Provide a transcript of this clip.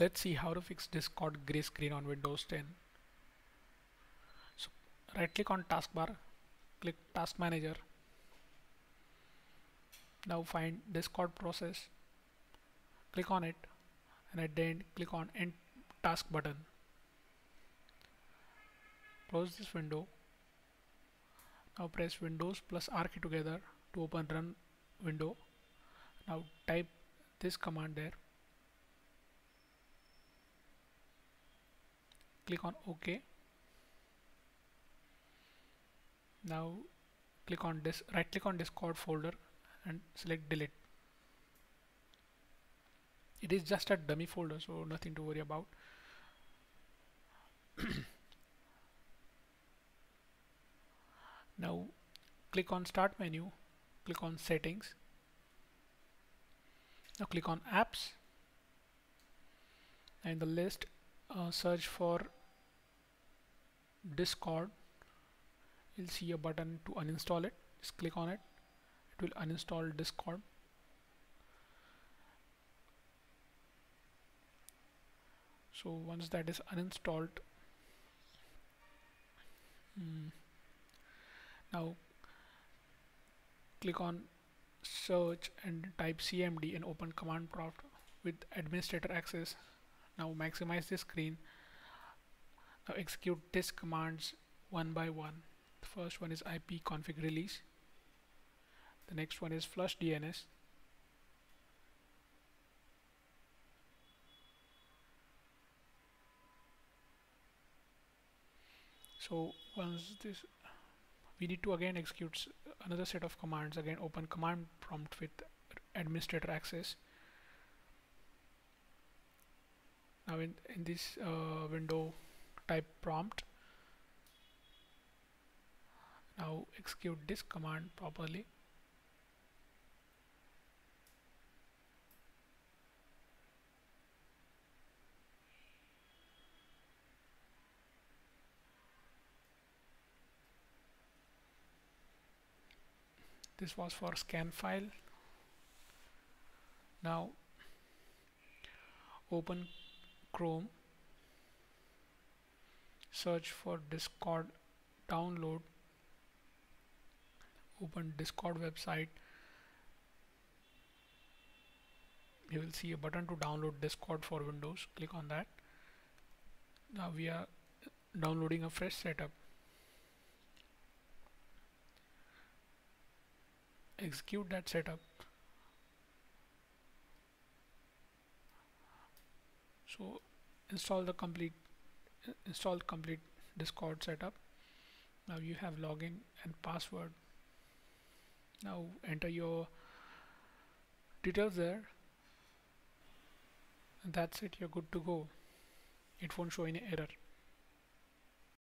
let's see how to fix discord gray screen on windows 10 so right click on taskbar click task manager. Now find discord process. Click on it and at the end click on end task button. Close this window. Now press windows plus r key together to open run window. Now type this command there click on OK. Now click on this right click on discord folder and select delete. It is just a dummy folder so nothing to worry about. Now click on start menu click on settings. Now click on apps. And the list uh, search for discord you'll see a button to uninstall it. Just click on it. It will uninstall discord. So once that is uninstalled hmm, now click on search and type cmd and open command prompt with administrator access. Now maximize the screen now execute this commands one by one. The first one is ip config release. The next one is flush dns so once this we need to again execute another set of commands. Again open command prompt with administrator access. Now in, in this uh, window type prompt. Now execute this command properly. This was for scan file. Now open Chrome search for discord download. Open discord website. You will see a button to download discord for windows. Click on that. Now we are downloading a fresh setup. Execute that setup. So install the complete install complete discord setup. Now you have login and password. Now enter your details there. And that's it you're good to go. It won't show any error